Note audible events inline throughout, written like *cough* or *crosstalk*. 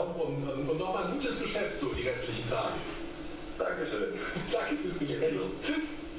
Daumen und, und nochmal ein gutes Geschäft so die restlichen Tage. Danke schön. *laughs* Danke fürs Gespräch. Tschüss.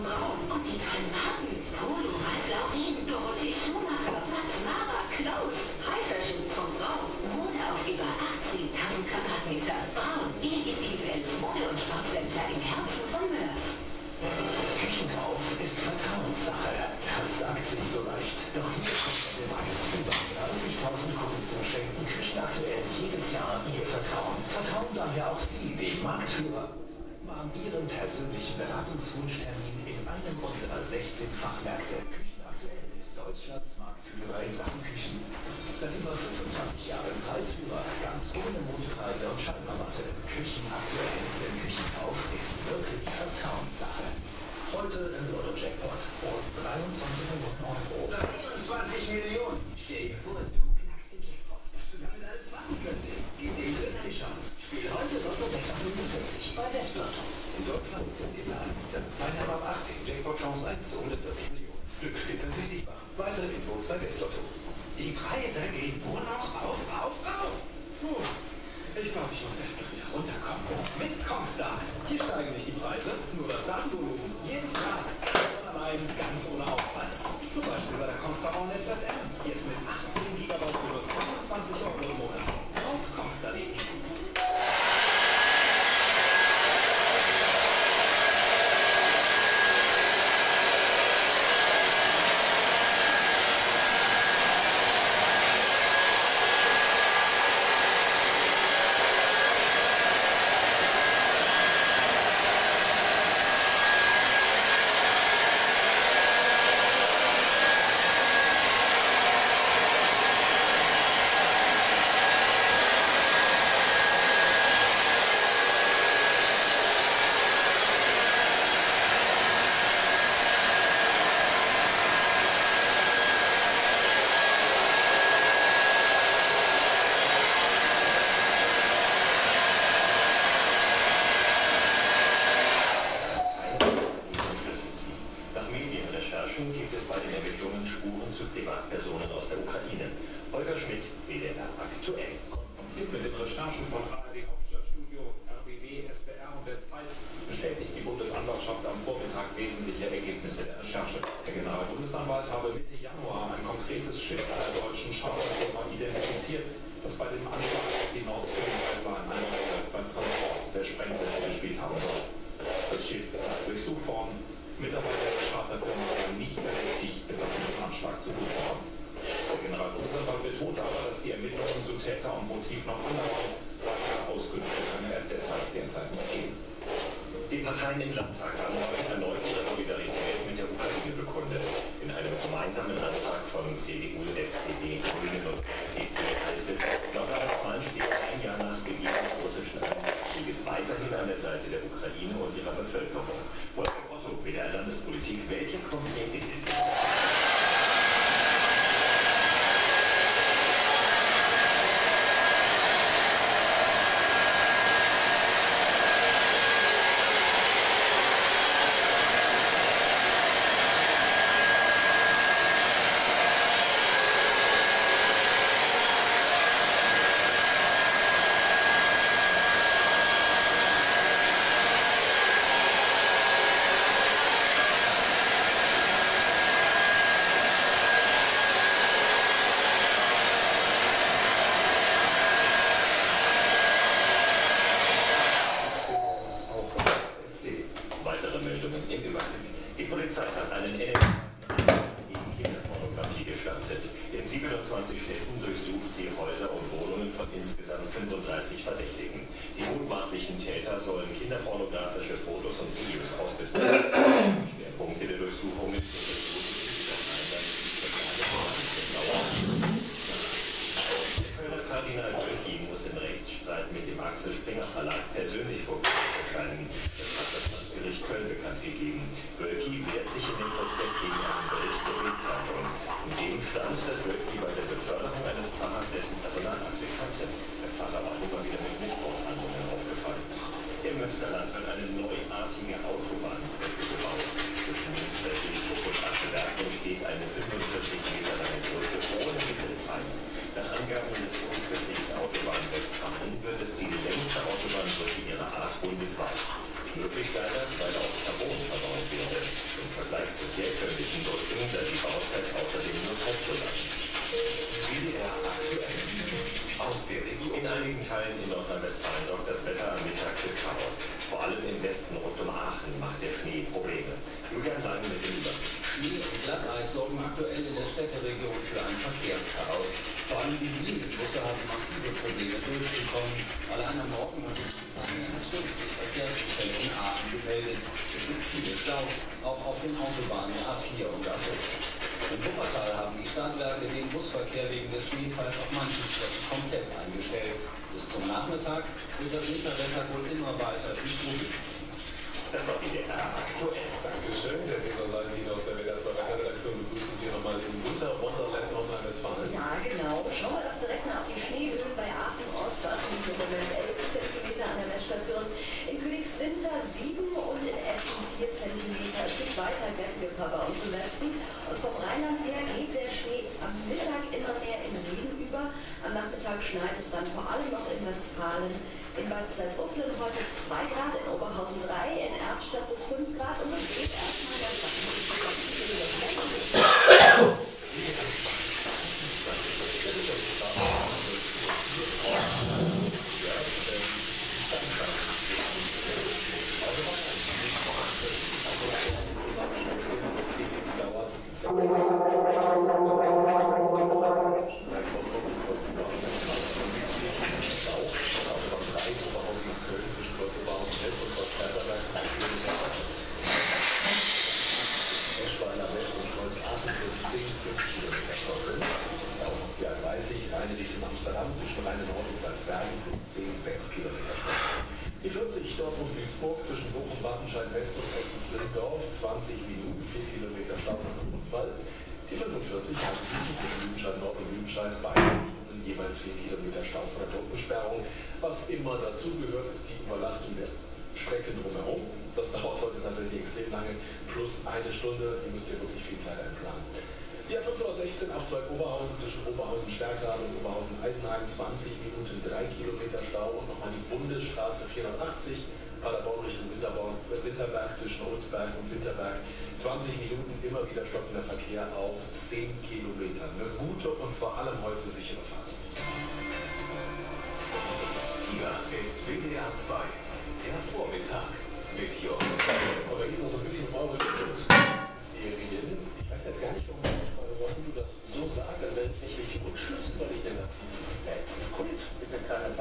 Von Braun. Und die Trendmarken. Polo, Ralph Lauren, Dorothee Schumacher, Max Mara, Klaus. High Fashion von Braun. Mode auf über 18.000 Quadratmeter. Braun, ihr individuelles Mode- und Sportcenter im Herzen von Mörs. Ist Vertrauenssache. Das sagt sich so leicht. Doch hier kommt der. Über 30.000 Kunden schenken Küchenaktuell jedes Jahr ihr Vertrauen. Vertrauen daher auch Sie, dem Marktführer. Waren Ihren persönlichen Beratungswunschtermin in einem unserer 16 Fachmärkte. Küchenaktuell, Deutschlands Marktführer in Sachen Küchen. Seit über 25 Jahren Preisführer, ganz ohne Mondpreise und Schallrabatte. Küchenaktuell, denn Küchenkauf ist wirklich Vertrauenssache. Heute im Lotto-Jackpot und 23 Millionen Euro. 23 Millionen! Westlotto. Die Preise gehen nur noch auf, auf, auf. Puh. Ich glaube, ich muss erst mal wieder runterkommen. Mit Kongstar. Hier steigen nicht die Preise, nur das Datenvolumen. Jedes Jahr. Von allein ganz ohne Aufpreis. Zum Beispiel bei der Kongstar Online ZM. Jetzt mit 18 GB für nur 22 Euro im Monat. Auf kongstar.de. Nach Medienrecherchen gibt es bei den Ermittlungen Spuren zu Privatpersonen aus der Ukraine. Holger Schmidt, WDR aktuell. Konfrontiert mit den Recherchen von ARD Hauptstadtstudio, RBB, SWR und der Zeit bestätigt die Bundesanwaltschaft am Vormittag wesentliche Ergebnisse der Recherche. Der Generalbundesanwalt habe Mitte Januar ein konkretes Schiff einer deutschen Schauerfirma identifiziert, das bei dem Anschlag auf die Nord Stream Pipeline eine Rolle beim Transport der Sprengsätze gespielt haben soll. Das Schiff sei durchsucht worden. Mitarbeiter der Charterfirma seien nicht verdächtig, etwas mit dem Anschlag zu tun zu haben. Der Generalbundesanwalt betont aber, dass die Ermittlungen zu Täter und Motiv noch andauern. Weitere Auskünfte könne er deshalb derzeit nicht geben. Die Parteien im Landtag haben heute erneut ihre Solidarität mit der Ukraine bekundet. In einem gemeinsamen Antrag von CDU, SPD, Grünen und FDP heißt es, Nordrhein-Westfalen steht ein Jahr nach Beginn des russischen Angriffskrieges weiterhin an der Seite der Ukraine und ihrer Bevölkerung. Wolfgang Otto, WDR Landespolitik, welche konkrete Hilfe? Weitere Meldungen im Überblick. Die Polizei hat einen Einsatz gegen Kinderpornografie gestartet. In 27 Städten durchsucht sie Häuser und Wohnungen von insgesamt 35 Verdächtigen. Die mutmaßlichen Täter sollen kinderpornografische Fotos und Videos ausgetragen haben. Schwerpunkte der Durchsuchungen der Kölner Kardinal Wölki muss im Rechtsstreit mit dem Axel Springer Verlag persönlich vor Gericht erscheinen. Das hat das Landgericht Köln bekannt gegeben. Wölki wehrt sich in dem Prozess gegen einen Bericht der Bildzeitung. In dem stand, dass Wölki bei der Beförderung eines Pfarrers dessen Personalakte kannte. Der Pfarrer war immer wieder mit Missbrauchshandlungen aufgefallen. Im Münsterland wird eine neuartige Autobahnbrücke gebaut. Zwischen Münster, Innsbruck und Ascheberg entsteht eine 45 Meter lange Brücke ohne Mittelfall. Nach Angaben des bundesweit. Möglich sei das, weil auch Carbon verbaut werde. Im Vergleich zu herkömmlichen Brücken sei die Bauzeit außerdem nur halb so. Aus der Region. In einigen Teilen in Nordrhein-Westfalen sorgt das Wetter am Mittag für Chaos. Vor allem im Westen rund um Aachen macht der Schnee Probleme. Julian Lang mit dem. Schnee und Glatteis sorgen aktuell in der Städteregion für ein Verkehrschaos. Vor allem die Linienbusse haben massive Probleme durchzukommen. Allein am Morgen hat Polizei mehr als 50 Verkehrsunfälle in Aachen gemeldet. Es gibt viele Staus, auch auf den Autobahnen A4 und A6. In Wuppertal haben die Stadtwerke den Busverkehr wegen des Schneefalls auf manchen Strecken komplett eingestellt. Bis zum Nachmittag wird das Winterwetter wohl immer weiter ins Ruhe ziehen. Das war WDR aktuell. Dankeschön, sehr Peter Salentin aus der WDR 2 Wetterredaktion begrüßen Sie nochmal im Winter Wonderland Nordrhein-Westfalen. Ja, genau. Schauen wir doch direkt mal auf die Schneehöhen bei Aachen Ostbach. Im Moment 11 cm an der Messstation. In Königswinter 7 und in Essen 4 cm. Es gibt weiter Glättegefahr bei uns im Westen. Und vom Rheinland her geht der Schnee am Mittag immer mehr in Regen über. Am Nachmittag schneit es dann vor allem noch in Westfalen. In Bad Salzuflen heute 2 Grad, in Oberhausen 3, in Erftstadt bis 5 Grad. Und es geht erstmal ganz Eschweiler West und Kreuzaachen plus 10, 5 Kilometer Stollen. Auch auf die A30 Rheine Richtung Amsterdam zwischen Rhein Nord und Salzbergen plus 10, 6 Kilometer Stollen. Die 40 Dortmund-Duisburg zwischen Bochum, Wattenscheid West und Essen-Flindorf 20 Minuten, 4 Kilometer Stau dem Unfall. Die 45 haben diesen zwischen Lüdenscheid Nord und Lüdenscheid beide jeweils 4 Kilometer Stau von der Druckbesperrung. Was immer dazugehört, ist die Überlastung der Strecke drumherum. Das dauert heute tatsächlich extrem lange, plus eine Stunde. Ihr müsst ihr wirklich viel Zeit einplanen. Die A516 Abzweig Oberhausen zwischen Oberhausen-Stärkrade und Oberhausen-Eisenhagen 20 Minuten 3 Kilometer Stau und nochmal die Bundesstraße 480 Paderborn Richtung Winterborn, äh, Winterberg zwischen Olsberg und Winterberg 20 Minuten immer wieder stockender Verkehr auf 10 Kilometern. Eine gute und vor allem heute sichere Fahrt. Hier ist WDR 2. Der Vormittag mit Jörg. Und da geht es auch so ein bisschen um eure Lieblingsserien. Ich weiß jetzt gar nicht, warum, warum du das so sagst, als wenn ich nicht welche Rückschlüsse soll ich ziehen? Es ist, es ist Kult. Ich will keine